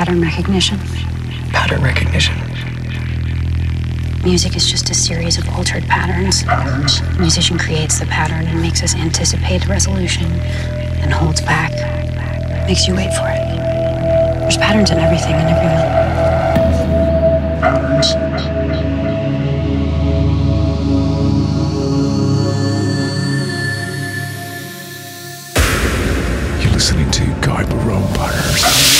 pattern recognition. Pattern recognition. Music is just a series of altered patterns. The musician creates the pattern and makes us anticipate resolution and holds back, makes you wait for it. There's patterns in everything and everyone. Patterns. You're listening to Gai Barone Patterns.